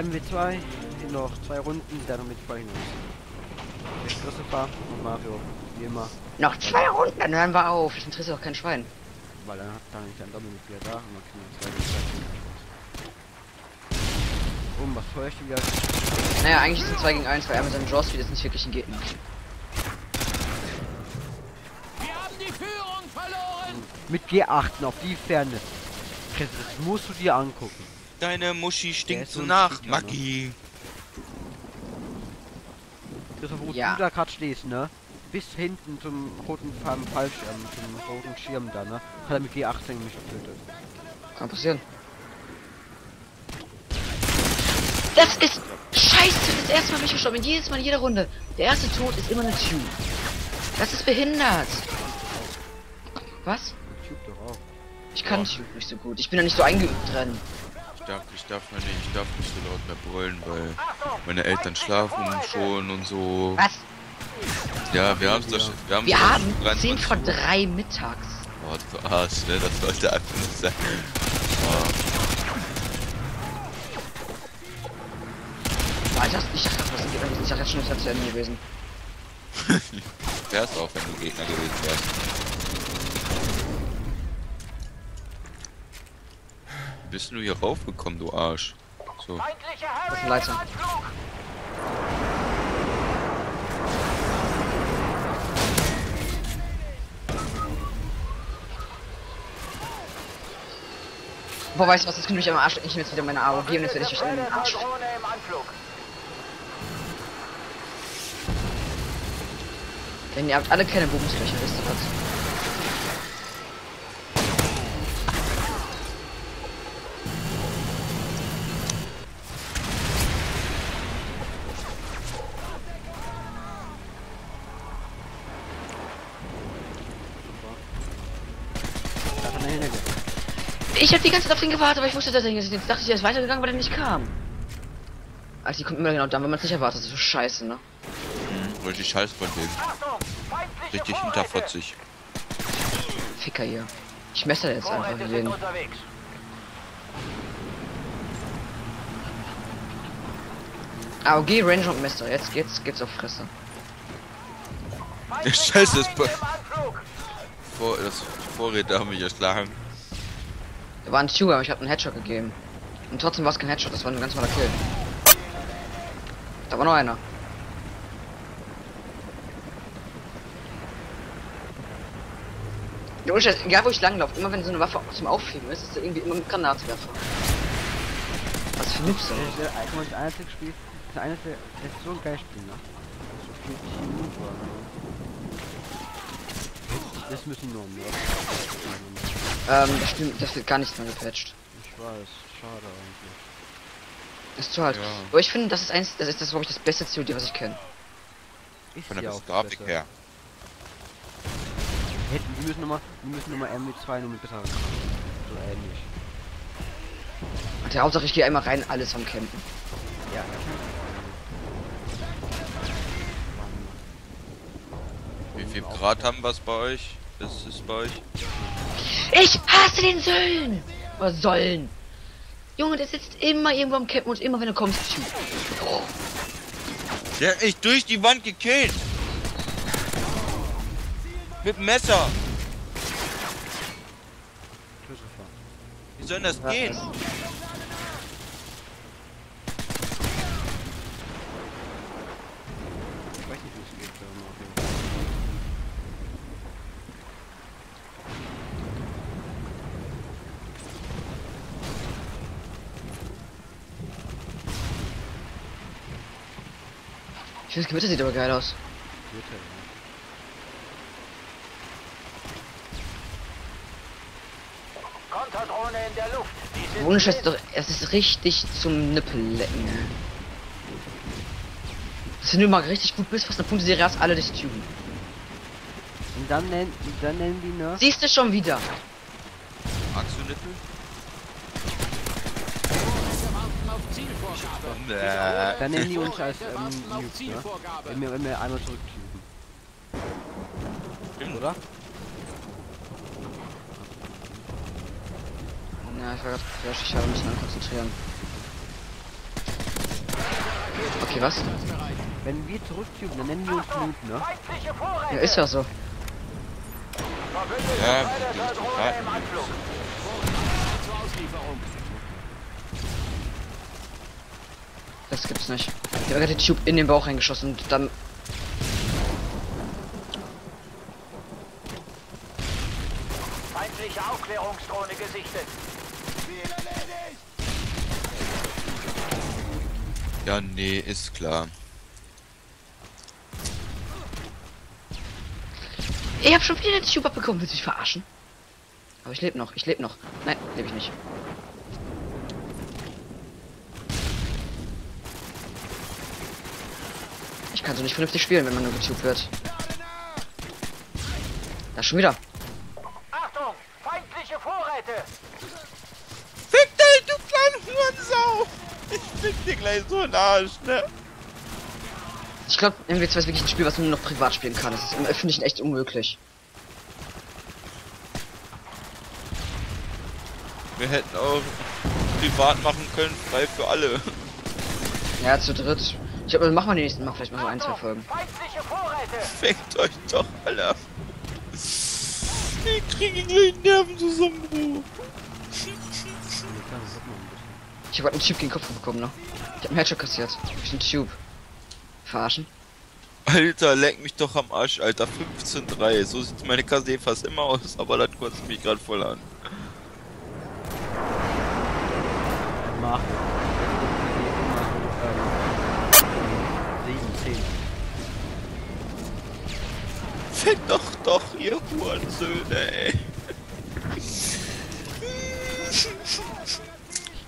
MW2, noch zwei Runden, dann mit bei uns. Mit Christopher und Mario, wie immer. Noch zwei Runden, dann hören wir auf. Das interessiert auch kein Schwein. Weil dann hat dann nicht ein Doppelmitglied da und man kann zwei gegen zwei Um was feucht wieder? Naja, eigentlich es 2 gegen 1, weil er mit seinem Jaws spielt jetzt nicht wirklich ein Gegner. Wir haben die Führung verloren! Mit G8 auf die. Chris, das musst du dir angucken. Deine Muschi stinkt so nach, ne? Maggi. Christopher, wo Ja. du da gerade stehst, ne? Bis hinten zum roten Farben Fallschirm, zum roten Schirm da, ne? Hat er mit G18 mich getötet. Kann passieren. Das ist scheiße. Das erste Mal bin ich gestorben. Jedes Mal in jeder Runde. Der erste Tod ist immer eine Tube. Das ist behindert. Was? Ich kann Tube nicht so gut. Ich bin da nicht so eingeübt drin. Ich darf, ich darf nicht, ich darf nicht so laut mehr brüllen, weil meine Eltern schlafen schon und so. Was? Ja, wir doch schon, wir haben's Wir haben schon 10 vor 23 Uhr. 3 mittags. Oh, du Arsch, ne? Das sollte einfach nicht sein. Alter, ich dachte, das ist ich dachte jetzt schon, das wäre zu Ende gewesen. Wär's auch, wenn du Gegner gewesen wärst. Bist du hier raufgekommen, du Arsch? So. Das ist ein Leiter. Boah, weißt du was, das könnte mich am Arsch. Ich nehme jetzt wieder meine AOG und jetzt werde ich mich in den Arsch. Denn ihr habt alle keine Bogenslöcher, wisst ihr was? Ich habe die ganze Zeit auf den gewartet, aber ich wusste, dass er. Jetzt dachte ich, er ist weitergegangen, weil er nicht kam. Also die kommt immer genau dann, wenn man es nicht erwartet. Das ist so scheiße, ne? Hm, richtig scheiße von dem. Richtig Vorräte. hinterfotzig. Ficker hier. Ich messe jetzt einfach jeden. AOG, Ranger und Messer. Jetzt geht's, geht's auf Fresse. Scheiße, das. Vor, das Vorräte haben mich erschlagen. War ein Tuber, aber ich habe einen Headshot gegeben. Und trotzdem war es kein Headshot, das war ein ganz normaler Kill. Da war noch einer. Ja, Scheiß, egal wo ich langlaufe, immer wenn so eine Waffe zum Aufheben ist, ist da irgendwie immer ein Granatwerfer. Was für Nüpse. Der ist der guck mal, das einzige Spiel, das eine das ist so ein geiles Spiel, ne? So 40 Minuten oder so. Das müssen nur mehr. Ähm, das stimmt, das wird gar nicht mehr gepatcht. Ich weiß, schade eigentlich. Das ist zu halt. Ja. Aber ich finde, das ist eins, das ist das, glaube ich, das beste COD, was ich kenne. Ist Von der Grafik besser. her. Hätten, die müssen nochmal, die müssen nochmal MW2 nur mit Grafiken. So ähnlich. Und der Hauptsache, ich gehe einmal rein, alles am Campen. Ja, Wie viel Grad haben wir's bei euch? Ist es bei euch? Ich hasse den Söllen! Oder sollen. Junge, der sitzt immer irgendwo am Campen und immer wenn du kommst. Oh, Der hat mich durch die Wand gekillt. Mit dem Messer. Wie soll denn das Ja, gehen? das- Ich weiß nicht, wie es geht, aber auf jeden Fall. Ich finde, das Gewitter sieht aber geil aus. Wird er, ja. Konterdrohne in der Luft. Scheiß, blind. doch, es ist richtig zum Nippellecken. Dass du mal richtig gut bist, was eine Punkte-Serie hast, alle dich tuben. Und dann nennen, dann nennen die, ne? Siehst du schon wieder. Magst du Nippel? Wir warten auf Zielvorgabe. Bäh. Dann nennen die uns als ähm, Nukes, ne? Wenn wir, wenn wir einmal zurücktüben. Stimmt. Oder? Ja, ich war grad geflasht, ich habe mich konzentrieren. Okay, was? Wenn wir zurücktuben, dann nennen wir uns Noob, ne? Ja, ist ja so. Ja, Das gibt's nicht. Ich habe gerade den Tube in den Bauch reingeschossen und dann. Feindliche Aufklärungsdrohne gesichtet. Ja, nee, ist klar. Ich habe schon wieder den Tube abbekommen. Willst du mich verarschen? Aber ich lebe noch. Ich lebe noch. Nein, lebe ich nicht. Ich kann so nicht vernünftig spielen, wenn man nur getubt wird. Da schon wieder. Achtung! Feindliche Vorräte! Fick dich, du kleine Hurensau! Ich fick dir gleich so einen Arsch, ne? Ich glaube, MW2 ist wirklich ein Spiel, was man nur noch privat spielen kann. Das ist im Öffentlichen echt unmöglich. Wir hätten auch privat machen können, frei für alle. Ja, zu dritt. Ich glaube, machen wir die nächsten Mal vielleicht mal so ein, zwei Folgen. Fickt euch doch alle ab. Ich kriege gleich Nervenzusammenbruch. Ich habe einen Tube gegen den Kopf bekommen, ne? Ich habe einen Headshot kassiert. Durch den Tube. Verarschen? Alter, leck mich doch am Arsch, Alter. 15-3. So sieht meine KD fast immer aus, aber das kotzt mich gerade voll an. Mach. Fick doch doch, ihr Hurensöhne, ey. Ich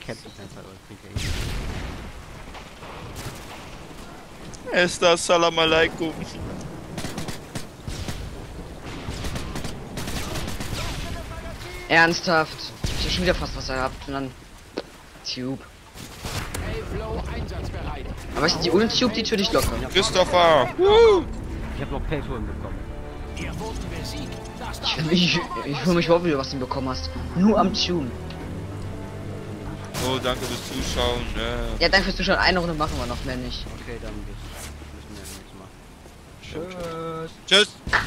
kämpfe die ganze Zeit, aber ich krieg ja. Esther, Salam Alaikum. Ernsthaft. Ich hab schon wieder fast was gehabt und dann. Tube. Aber weißt du, die ohne Tube, die tue dich locker. Christopher! Woo! Ich hab noch Payton bekommen. Ich, ich, mich überhaupt wieder, was du bekommen hast. Nur am Tune. Oh, danke fürs Zuschauen. Ne? Ja, danke fürs Zuschauen. Eine Runde machen wir noch, mehr nicht. Okay, dann bis, müssen wir jetzt machen. Tschüss. Tschüss!